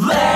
Let